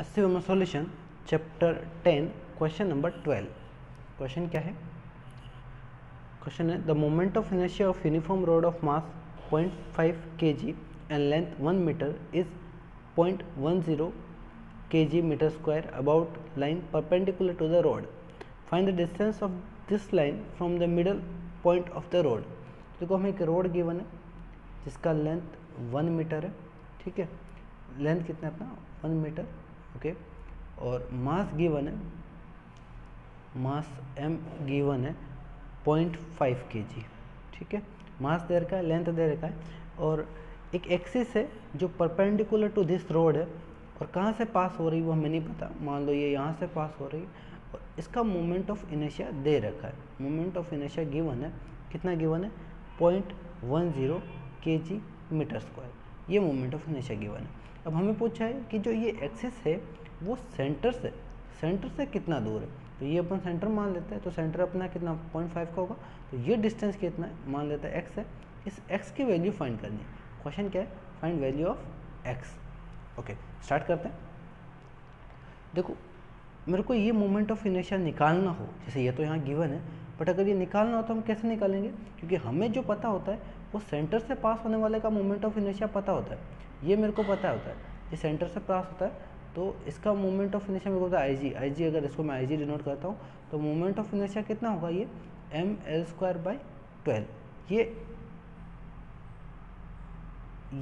S solution chapter ten question number twelve question क्या है? Question है the moment of inertia of uniform rod of mass point five K G and length one metre is point one zero K G metre square about line perpendicular to the rod find the distance of this line from the middle point of the rod देखो, हमें एक road given है, जिसका length one metre है, ठीक है? Length कितना अपना? One metre okay? और मास गिवन है, मास एम गिवन है पॉइंट फाइव के जी ठीक है? मास दे रखा है, लेंथ दे रखा है, और एक एक्सिस है जो परपेंडिकुलर टू दिस रोड है, और कहाँ से पास हो रही वो हमें नहीं पता। मान लो ये यहाँ से पास हो रही है, और इसका मोमेंट ऑफ़ इनेशिया दे रखा है। मोमेंट ऑफ़ इनेशिया गिवन है, कितना गिवन है? Point one zero K G metre square. ये मोमेंट ऑफ़ इनेशिया गिवन है। अब हमें पूछा है कि जो ये एक्सिस है, वो सेंटर से सेंटर से कितना दूर है? तो ये अपन सेंटर मान लेते हैं तो सेंटर अपना कितना? पॉइंट फाइव का होगा। तो ये डिस्टेंस कितना है? मान लेते हैं एक्स है। इस एक्स की वैल्यू फाइंड करनी है। क्वेश्चन क्या है? Find value of X okay start करते हैं। देखो, मेरे को ये मोमेंट ऑफ़ इनेशिया निकालना हो, जैसे ये तो यहाँ गिवन है बट अगर ये निकालना हो तो हम कैसे निकालेंगे? क्योंकि हमें जो पता होता है वो सेंटर से पास होने वाले का मोमेंट ऑफ़ इनेशिया पता होता है। ये मेरे को पता होता है ये सेंटर से पास होता है तो इसका मोमेंट ऑफ़ इनेशिया मेरे को होता है आई जी आई जी अगर इसको मैं आई जी डिनोट करता हूँ तो मोमेंट ऑफ़ इनेशिया कितना होगा ये? M L square by twelve ये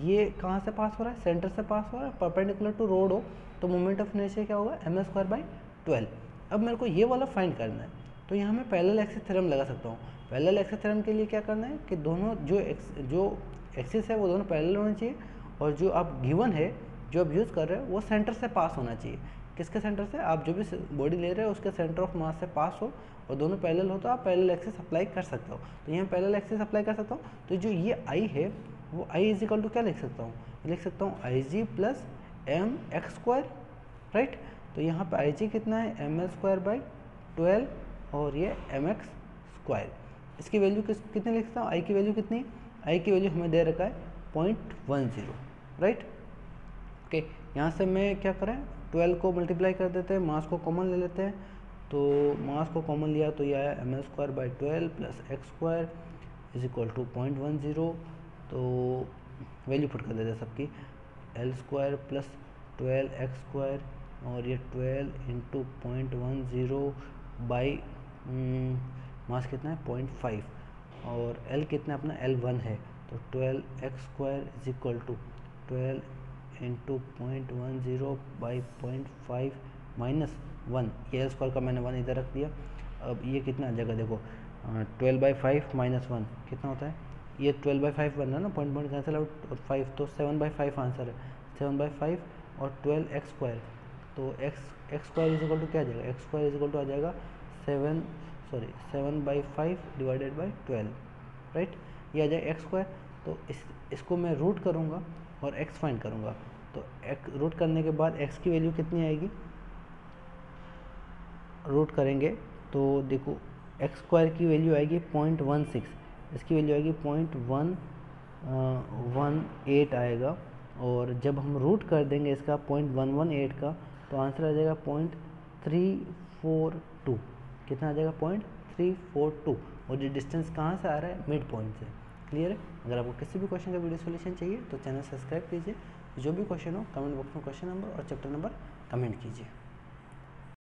ये कहाँ से पास हो रहा है? सेंटर से पास हो रहा है? परपेंडिकुलर टू रोड हो तो मोमेंट ऑफ़ इनेशिया क्या होगा? M L square by twelve अब मेरे को ये वाला फाइंड करना है। तो यहाँ मैं पैरेलल एक्सिस थ्योरम लगा सकता हूँ। पैरेलल एक्सिस थ्योरम के लिए क्या करना है कि दोनों जो एक्स जो एक्सिस है वो दोनों पैरेलल होने चाहिए और जो आप गिवन है, जो आप यूज़ कर रहे हो, वो सेंटर से पास होना चाहिए। किसके सेंटर से? आप जो भी बॉडी ले रहे हो, उसके सेंटर ऑफ़ मास से पास हो और दोनों पैरेलल हो तो आप पैरेलल एक्सिस अप्लाई कर सकते हो। तो यहाँ पैरेलल एक्सिस अप्लाई कर सकता हूँ। तो जो ये आई है, वो आई इज़ इक्वल टू क्या लिख सकता हूँ? लिख सकता हूँ I G plus M X square right तो यहाँ पे आई जी कितना है? M L square by twelve और ये एम एक्स स्क्वायर इसकी वैल्यू किस, कितनी लिख सकता हूँ? आई की वैल्यू कितनी? आई की वैल्यू हमें दे रखा है point one zero right okay यहाँ से मैं क्या करें? ट्वेल्व को मल्टीप्लाई कर देते हैं मास को कॉमन ले लेते हैं। तो मास को कॉमन लिया तो ये आया M L square by twelve plus X square is equal to point one zero तो वैल्यू पुट कर देते हैं सबकी। L square plus twelve X square और ये twelve into point one zero by mass कितना है? Point five. और एल कितना अपना एल वन है। तो twelve X square is equal to twelve into point one zero by point five minus one. ये एल स्क्वायर का मैंने वन इधर रख दिया। अब ये कितना आ जाएगा देखो twelve by five minus one. कितना होता है? ये ट्वेल्व बाई फाइव बन रहा है ना पॉइंट पॉइंट कैंसिल आउट और फाइव तो सेवन बाई फाइव आंसर है। सेवन बाई फाइव और ट्वेल्व एक्स स्क्वायर तो X X square is equal to क्या आ जाएगा? X square is equal to आ जाएगा seven sorry seven by five divided by twelve right ये आ जाए एक्स स्क्वायर तो इस, इसको मैं रूट करूँगा और एक्स फाइंड करूँगा। तो एक्स रूट करने के बाद एक्स की वैल्यू कितनी आएगी? रूट करेंगे तो देखो एक्स स्क्वायर की वैल्यू आएगी पॉइंट वन सिक्स इसकी वैल्यू आएगी पॉइंट वन वन एट आएगा। और जब हम रूट कर देंगे इसका पॉइंट वन वन एट का तो आंसर आ जाएगा पॉइंट थ्री फोर टू कितना आ जाएगा? पॉइंट थ्री फोर टू और ये डिस्टेंस कहाँ से आ रहा है? मिड पॉइंट से. क्लियर है? अगर आपको किसी भी क्वेश्चन का वीडियो सोल्यूशन चाहिए तो चैनल सब्सक्राइब कीजिए। जो भी क्वेश्चन हो कमेंट बॉक्स में क्वेश्चन नंबर और चैप्टर नंबर कमेंट कीजिए।